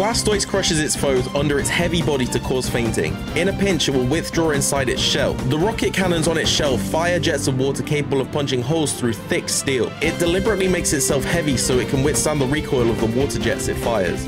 Blastoise crushes its foes under its heavy body to cause fainting. In a pinch, it will withdraw inside its shell. The rocket cannons on its shell fire jets of water capable of punching holes through thick steel. It deliberately makes itself heavy so it can withstand the recoil of the water jets it fires.